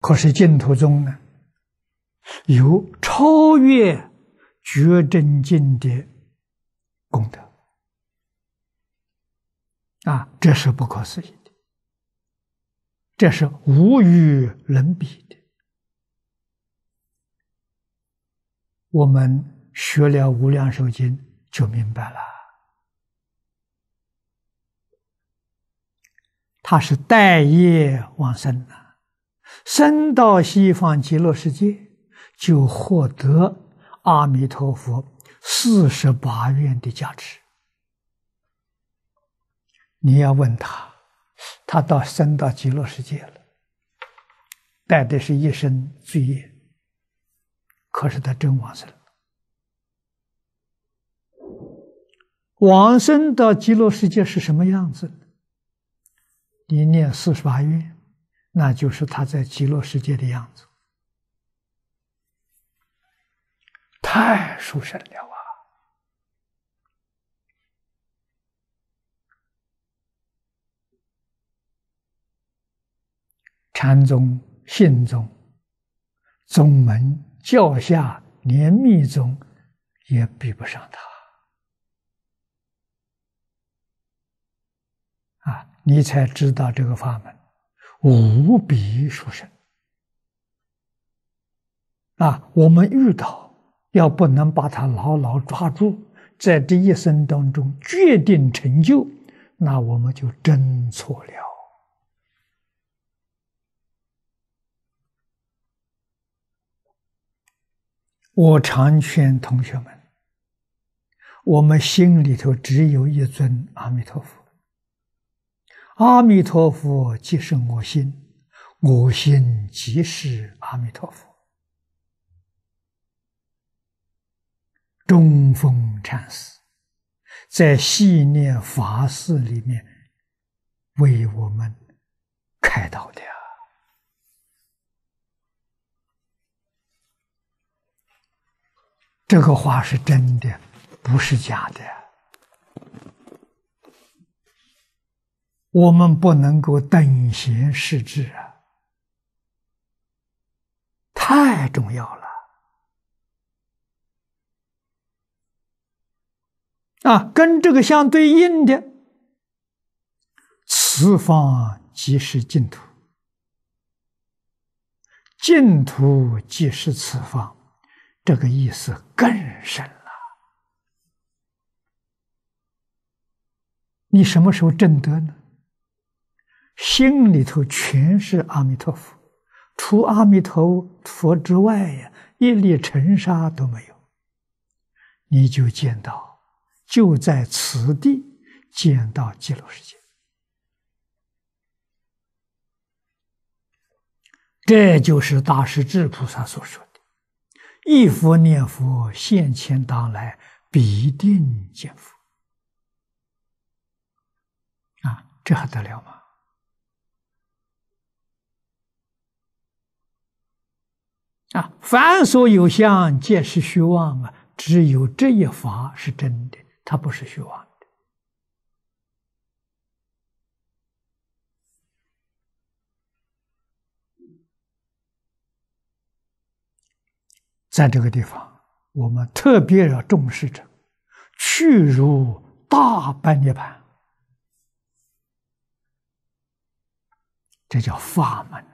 可是净土宗呢，有超越觉真经的功德啊，这是不可思议的，这是无与伦比的。我们学了《无量寿经》就明白了，他是待业往生的。生到西方极乐世界，就获得阿弥陀佛四十八愿的加持。你要问他，他到生到极乐世界了，带的是一身罪业，可是他真往生了。往生到极乐世界是什么样子？你念四十八愿。那就是他在极乐世界的样子，太殊胜了啊！禅宗、信宗、宗门、教下，连密宗也比不上他啊！你才知道这个法门。无比殊胜啊！我们遇到要不能把它牢牢抓住，在这一生当中决定成就，那我们就真错了。我常劝同学们，我们心里头只有一尊阿弥陀佛。阿弥陀佛即是我心，我心即是阿弥陀佛。中峰禅师在系念法事里面为我们开导的，这个话是真的，不是假的。我们不能够等闲视之啊，太重要了啊！跟这个相对应的，此方即是净土，净土即是此方，这个意思更深了。你什么时候证得呢？心里头全是阿弥陀佛，除阿弥陀佛之外呀，一粒尘沙都没有。你就见到，就在此地见到极乐世界。这就是大势至菩萨所说的：“一佛念佛，现前当来，必定见佛。”啊，这还得了吗？啊，凡所有相，皆是虚妄啊！只有这一法是真的，它不是虚妄的。在这个地方，我们特别要重视着，去如大般涅盘，这叫法门。